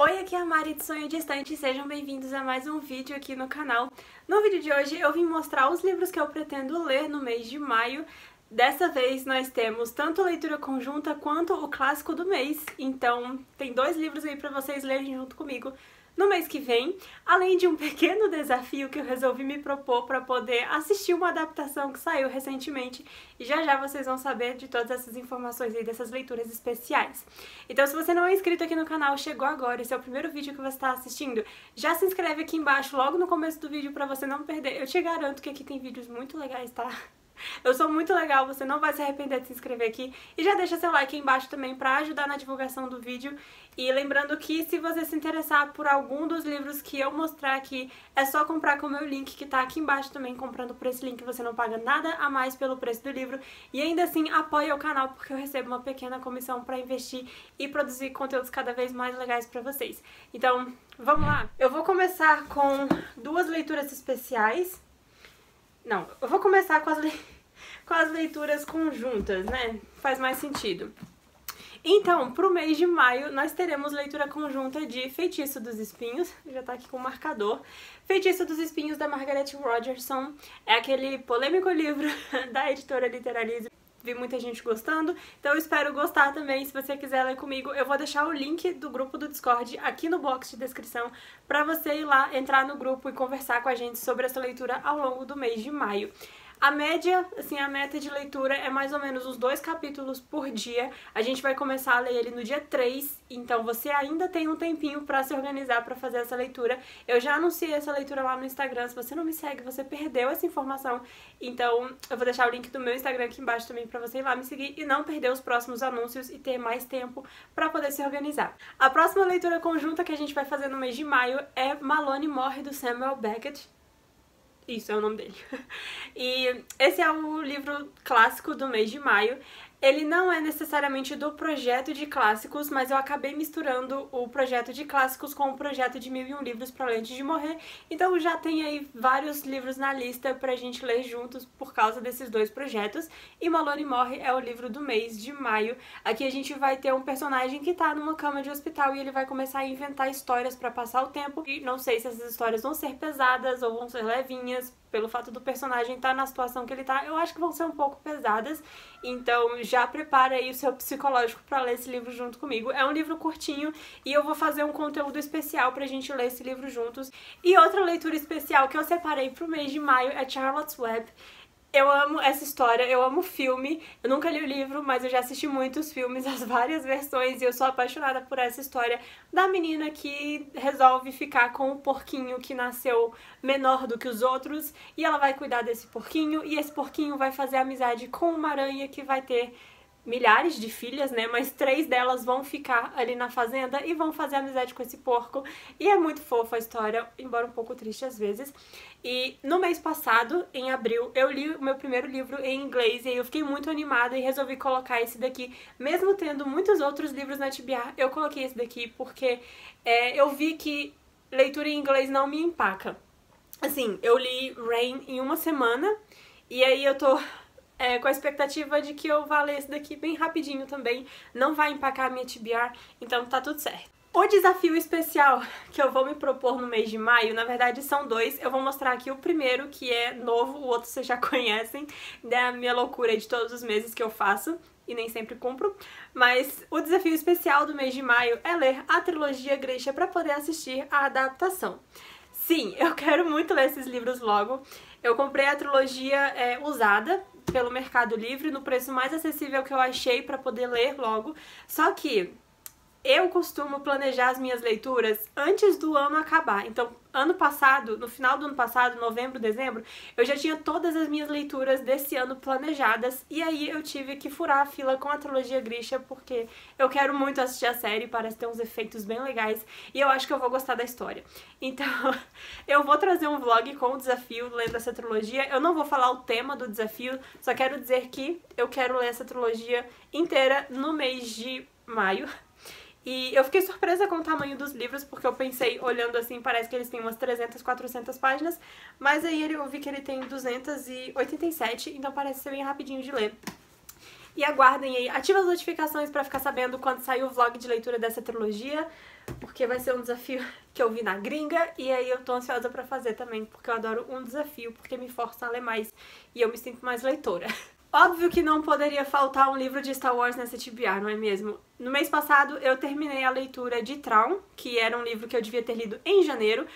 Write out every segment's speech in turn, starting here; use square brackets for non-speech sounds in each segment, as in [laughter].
Oi, aqui é a Mari de Sonho Distante, sejam bem-vindos a mais um vídeo aqui no canal. No vídeo de hoje eu vim mostrar os livros que eu pretendo ler no mês de maio. Dessa vez nós temos tanto leitura conjunta quanto o clássico do mês, então tem dois livros aí para vocês lerem junto comigo no mês que vem, além de um pequeno [laughs] desafio que eu resolvi me propor para poder assistir uma adaptação que saiu recentemente e já já vocês vão saber de todas essas informações aí dessas leituras especiais. Então se você não é inscrito aqui no canal, chegou agora, esse é o primeiro vídeo que você está assistindo, já se inscreve aqui embaixo logo no começo do vídeo para você não perder. Eu te garanto que aqui tem vídeos muito legais, tá? Eu sou muito legal, você não vai se arrepender de se inscrever aqui. E já deixa seu like aí embaixo também para ajudar na divulgação do vídeo. E lembrando que se você se interessar por algum dos livros que eu mostrar aqui, é só comprar com o meu link que tá aqui embaixo também. Comprando por esse link você não paga nada a mais pelo preço do livro. E ainda assim apoia o canal porque eu recebo uma pequena comissão para investir e produzir conteúdos cada vez mais legais para vocês. Então, vamos lá! Eu vou começar com duas leituras especiais não, eu vou começar com as, le... [laughs] com as leituras conjuntas, né? Faz mais sentido. Então, pro mês de maio, nós teremos leitura conjunta de Feitiço dos Espinhos, já tá aqui com o marcador. Feitiço dos Espinhos, da Margaret Rogerson, é aquele polêmico livro [laughs] da editora Literalize vi muita gente gostando, então eu espero gostar também. Se você quiser ler comigo, eu vou deixar o link do grupo do Discord aqui no box de descrição para você ir lá, entrar no grupo e conversar com a gente sobre essa leitura ao longo do mês de maio. A média, assim, a meta de leitura é mais ou menos uns dois capítulos por dia. A gente vai começar a ler ele no dia 3, então você ainda tem um tempinho para se organizar para fazer essa leitura. Eu já anunciei essa leitura lá no Instagram. Se você não me segue, você perdeu essa informação. Então, eu vou deixar o link do meu Instagram aqui embaixo também para você ir lá me seguir e não perder os próximos anúncios e ter mais tempo para poder se organizar. A próxima leitura conjunta que a gente vai fazer no mês de maio é Malone Morre do Samuel Beckett. Isso é o nome dele. [laughs] E esse é o livro clássico do mês de maio. Ele não é necessariamente do projeto de clássicos, mas eu acabei misturando o projeto de clássicos com o projeto de mil e um livros para antes de morrer. Então já tem aí vários livros na lista pra gente ler juntos por causa desses dois projetos. E Malone Morre é o livro do mês de maio. Aqui a gente vai ter um personagem que tá numa cama de hospital e ele vai começar a inventar histórias para passar o tempo. E não sei se essas histórias vão ser pesadas ou vão ser levinhas, pelo fato do personagem estar tá na situação que ele tá, eu acho que vão ser um pouco pesadas. Então já prepara aí o seu psicológico para ler esse livro junto comigo. É um livro curtinho e eu vou fazer um conteúdo especial pra gente ler esse livro juntos. E outra leitura especial que eu separei pro mês de maio é Charlotte's Web. Eu amo essa história, eu amo o filme. Eu nunca li o livro, mas eu já assisti muitos filmes, [laughs] as várias versões, e eu sou apaixonada por essa história da menina que resolve ficar com o porquinho que nasceu menor do que os outros, e ela vai cuidar desse porquinho, e esse porquinho vai fazer amizade com uma aranha que vai ter milhares de filhas, né? Mas três delas vão ficar ali na fazenda e vão fazer amizade com esse porco. E é muito fofa a história, embora um pouco triste às vezes. E no mês passado, em abril, eu li o meu primeiro livro em inglês e eu fiquei muito animada e resolvi colocar esse daqui. Mesmo tendo muitos outros livros na TBR, eu coloquei esse daqui porque é, eu vi que leitura em inglês não me empaca. Assim, eu li Rain em uma semana e aí eu tô é, com a expectativa de que eu vá ler esse daqui bem rapidinho também, não vai empacar a minha TBR, então tá tudo certo. O desafio especial [laughs] que eu vou me propor no mês de maio, na verdade são dois. Eu vou mostrar aqui o primeiro, que é novo, o outro vocês já [laughs] conhecem, da minha loucura de todos os meses que eu faço e nem sempre cumpro. Mas o desafio especial do mês de maio é ler a trilogia Grisha para poder assistir a adaptação. Sim, [laughs] eu quero muito ler esses livros logo. Eu comprei a trilogia é, usada pelo Mercado Livre no preço mais acessível que eu achei para poder ler logo. Só que eu costumo planejar as minhas leituras antes do ano acabar. Então, ano passado, no final do ano passado, novembro, dezembro, eu já tinha todas as minhas leituras desse ano planejadas e aí eu tive que furar a fila com a trilogia Grisha porque eu quero muito assistir a série, parece ter uns efeitos bem legais e eu acho que eu vou gostar da história. [laughs] Então, eu vou trazer um vlog com o desafio lendo essa trilogia. Eu não vou falar o tema do desafio, só quero dizer que eu quero ler essa trilogia inteira no mês de maio. E eu fiquei surpresa com o tamanho dos livros, porque eu pensei, olhando assim, parece que eles têm umas 300, 400 páginas, mas aí eu vi que ele tem 287, então parece ser bem rapidinho de ler. E aguardem aí, ativa as notificações para ficar sabendo quando sair o vlog de leitura dessa trilogia, porque vai ser um desafio [laughs] que eu vi na gringa e aí eu tô ansiosa para fazer também, porque eu adoro um desafio, porque me força a ler mais e eu me sinto mais leitora. [laughs] Óbvio que não poderia faltar um livro de Star Wars nessa TBR, não é mesmo? No mês passado eu terminei a leitura de Traum, que era um livro que eu devia ter lido em janeiro.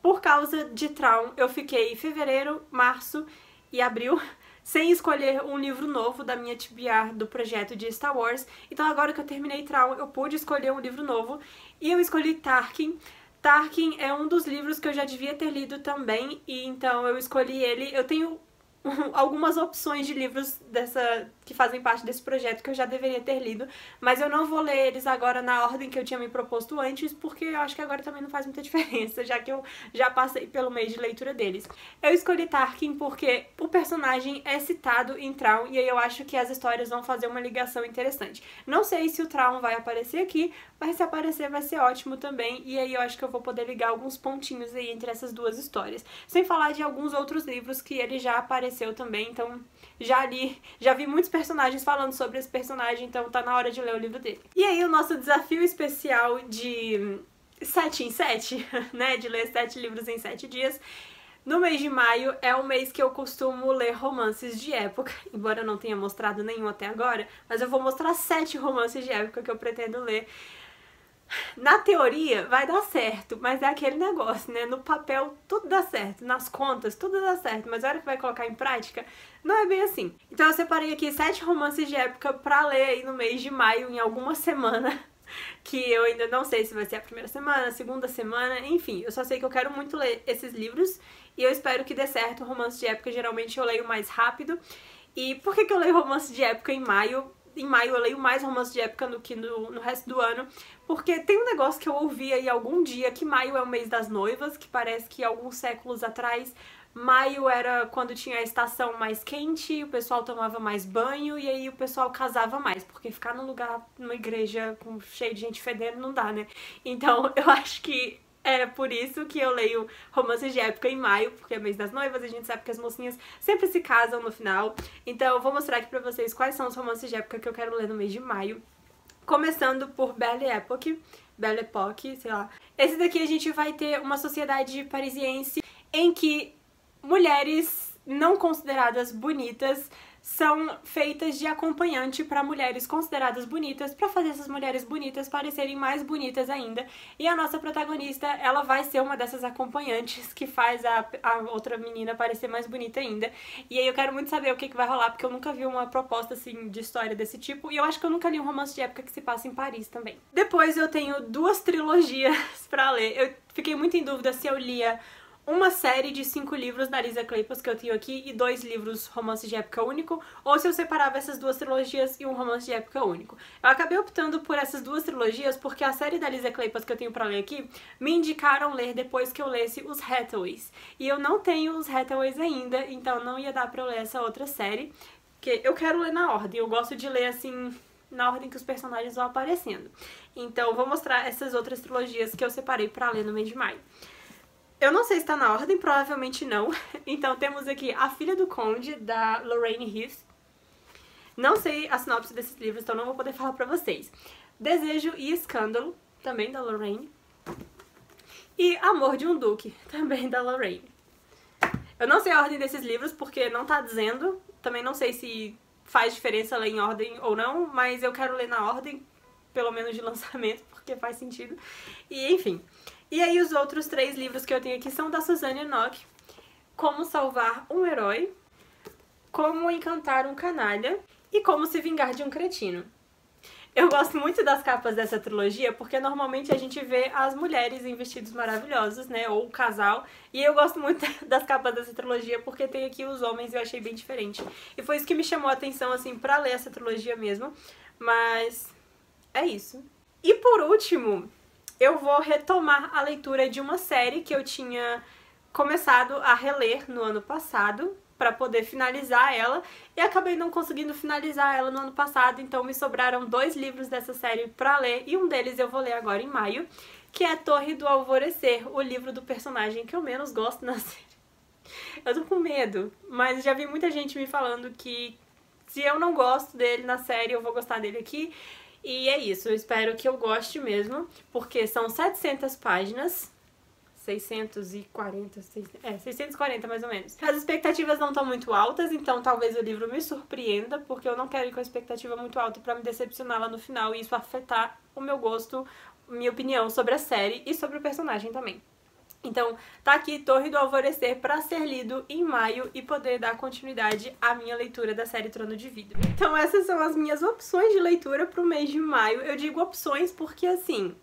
Por causa de Traum, eu fiquei fevereiro, março e abril [laughs] sem escolher um livro novo da minha TBR do projeto de Star Wars. Então agora que eu terminei Traum, eu pude escolher um livro novo e eu escolhi Tarkin. Tarkin é um dos livros que eu já devia ter lido também, e então eu escolhi ele. Eu tenho [laughs] algumas opções de livros dessa que fazem parte desse projeto que eu já deveria ter lido, mas eu não vou ler eles agora na ordem que eu tinha me proposto antes, porque eu acho que agora também não faz muita [laughs] diferença, já que eu já passei pelo mês de leitura deles. Eu escolhi Tarkin porque o personagem é citado em Traum e aí eu acho que as histórias vão fazer uma ligação interessante. Não sei se o Traum vai aparecer aqui, mas se aparecer vai ser ótimo também, e aí eu acho que eu vou poder ligar alguns pontinhos aí entre essas duas histórias. Sem falar de alguns outros livros que ele já apareceu também, então já li, já vi muitos personagens falando sobre esse personagem, então tá na hora de ler o livro dele. E aí o nosso desafio especial de 7 em 7, [laughs] né, de ler 7 livros em 7 dias, no mês de maio é o mês que eu costumo ler romances de época, [laughs] embora eu não tenha mostrado nenhum até agora, mas eu vou mostrar sete romances de época que eu pretendo ler na teoria vai dar certo, mas é aquele negócio, né? No papel tudo dá certo, nas contas tudo dá certo, mas a hora que vai colocar em prática não é bem assim. Então eu separei aqui sete romances de época pra ler aí no mês de maio, em alguma semana, [laughs] que eu ainda não sei se vai ser a primeira semana, a segunda semana, enfim, eu só sei que eu quero muito ler esses livros e eu espero que dê certo. Romance de época geralmente eu leio mais rápido. E por que, que eu leio romance de época em maio? Em maio eu leio mais romance de época do que no, no resto do ano, porque tem um negócio que eu ouvi aí algum dia, que maio é o mês das noivas, que parece que alguns séculos atrás Maio era quando tinha a estação mais quente, o pessoal tomava mais banho e aí o pessoal casava mais, porque ficar num lugar, numa igreja com cheio de gente fedendo não dá, né? Então [laughs] eu acho que é por isso que eu leio romances de época em maio, porque é mês das noivas, a gente sabe que as mocinhas sempre se casam no final. Então eu vou mostrar aqui pra vocês quais são os romances de época que eu quero ler no mês de maio. Começando por Belle Époque, Belle Époque, sei lá. Esse daqui a gente vai ter uma sociedade parisiense em que mulheres não consideradas bonitas são feitas de acompanhante para mulheres consideradas bonitas, para fazer essas mulheres bonitas parecerem mais bonitas ainda. E a nossa protagonista, ela vai ser uma dessas acompanhantes que faz a, a outra menina parecer mais bonita ainda. E aí eu quero muito saber o que, que vai rolar, porque eu nunca vi uma proposta assim de história desse tipo, e eu acho que eu nunca li um romance de época que se passa em Paris também. Depois eu tenho duas trilogias [laughs] para ler. Eu fiquei muito em dúvida se eu lia uma série de cinco livros da Lisa Kleypas que eu tenho aqui e dois livros romances de época único, ou se eu separava essas duas trilogias e um romance de época único. Eu acabei optando por essas duas trilogias porque a série da Lisa Kleypas que eu tenho para ler aqui me indicaram ler depois que eu lesse os Hathaways. E eu não tenho os Hathaways ainda, então não ia dar para eu ler essa outra série, que eu quero ler na ordem. Eu gosto de ler assim na ordem que os personagens vão aparecendo. Então, vou mostrar essas outras trilogias que eu separei para ler no mês de maio. Eu não sei se está na ordem, provavelmente não. [laughs] Então temos aqui A Filha do Conde, da Lorraine Heath. Não sei a sinopse desses livros, então não vou poder falar pra vocês. Desejo e Escândalo, também da Lorraine. E Amor de um Duque, [laughs] também da Lorraine. Eu não sei a ordem desses livros porque não tá dizendo. Também não sei se faz diferença ler em ordem ou não, mas eu quero ler na ordem, pelo menos de [laughs] lançamento, porque faz sentido. E enfim. E aí os outros três livros que eu tenho aqui são da Suzanne Nock. Como Salvar um Herói, Como Encantar um Canalha e Como Se Vingar de um Cretino. Eu gosto muito das capas dessa trilogia porque normalmente a gente vê as mulheres em vestidos maravilhosos, né? Ou o casal. E eu gosto muito [laughs] das capas dessa trilogia porque tem aqui os homens e eu achei bem diferente. E foi isso que me chamou a atenção, assim, pra ler essa trilogia mesmo. Mas é isso. E por último, eu vou retomar a leitura de uma série que eu tinha começado a reler no ano passado para poder finalizar ela e acabei não conseguindo finalizar ela no ano passado, então me sobraram dois livros dessa série para ler e um deles eu vou ler agora em maio, que é Torre do Alvorecer, o livro do personagem que eu menos gosto na [laughs] série. Eu tô com medo, mas já vi muita gente me falando que se eu não gosto dele na série, eu vou gostar dele aqui. E é isso, eu espero que eu goste mesmo, porque são 700 páginas, 640, 6, é, 640 mais ou menos. As expectativas não estão muito altas, então talvez o livro me surpreenda, porque eu não quero ir com a expectativa muito alta para me decepcionar lá no final e isso afetar o meu gosto, minha opinião sobre a série e sobre o personagem também. Então, tá aqui Torre do Alvorecer para ser lido em maio e poder dar continuidade à minha leitura da série Trono de Vidro. Então, essas são as minhas opções de leitura pro mês de maio. Eu digo opções porque, assim,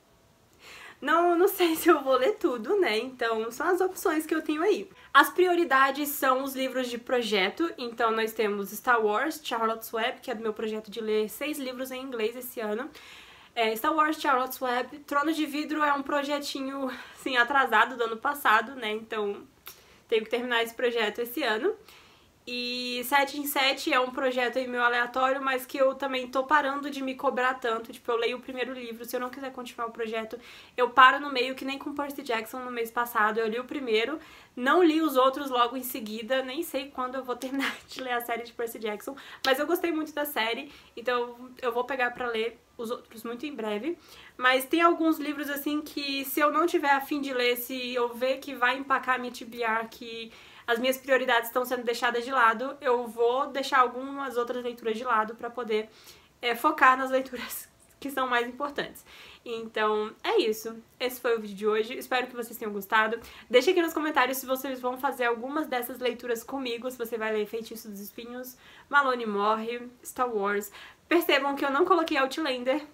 não, não [laughs] sei se eu vou ler tudo, né? Então, são as opções que eu tenho aí. As prioridades são os livros de projeto. Então, nós temos Star Wars, Charlotte's Web, que é do meu projeto de ler seis livros em inglês esse ano. É, Star Wars Charlotte's Web. Trono de Vidro é um projetinho, assim, atrasado do ano passado, né? Então, tenho que terminar esse projeto esse ano. E 7 em 7 é um projeto aí meu aleatório, mas que eu também tô parando de me cobrar tanto. Tipo, eu leio o primeiro livro, se eu não quiser continuar o projeto, eu paro no meio, que nem com Percy Jackson no mês passado. Eu li o primeiro, não li os outros logo em seguida, nem sei quando eu vou [laughs] terminar de ler a série de Percy Jackson, mas eu gostei muito da série, então eu vou pegar pra ler os outros muito em breve. Mas tem alguns livros assim que se eu não tiver afim de ler, se eu ver que vai empacar minha TBR, que as minhas prioridades estão sendo deixadas de lado, eu vou deixar algumas outras leituras de lado para poder é, focar nas leituras [laughs] que são mais importantes. Então, é isso. Esse foi o vídeo de hoje. Espero que vocês tenham gostado. Deixe aqui nos comentários se vocês vão fazer algumas dessas leituras comigo, se você vai ler Feitiço dos Espinhos, Malone Morre, Star Wars. Percebam que eu não coloquei Outlander,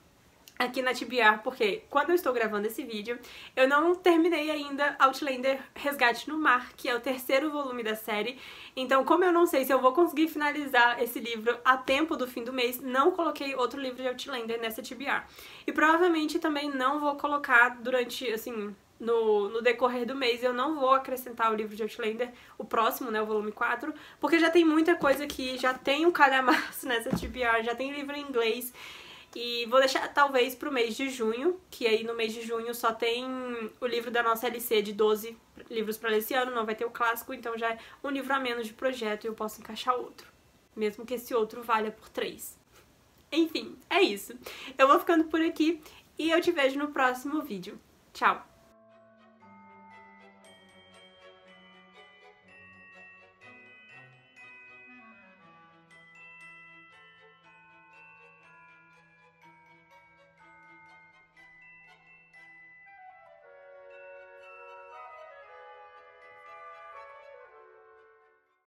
aqui na TBR, porque quando eu estou gravando esse vídeo, eu não terminei ainda Outlander Resgate no Mar, que é o terceiro volume da série. Então, como eu não sei se eu vou conseguir finalizar esse livro a tempo do fim do mês, não coloquei outro livro de Outlander nessa TBR. E provavelmente também não vou colocar durante, assim, no, no, decorrer do mês eu não vou acrescentar o livro de Outlander, o próximo, né, o volume 4, porque já tem muita coisa que já tem um calhamaço [laughs] nessa TBR, já tem livro em inglês, e vou deixar talvez pro mês de junho, que aí no mês de junho só tem o livro da nossa LC de 12 livros para esse ano, não vai ter o clássico, então já é um livro a menos de projeto e eu posso encaixar outro. Mesmo que esse outro valha por 3. Enfim, é isso. Eu vou ficando por aqui e eu te vejo no próximo vídeo. Tchau!